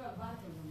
io a parte non.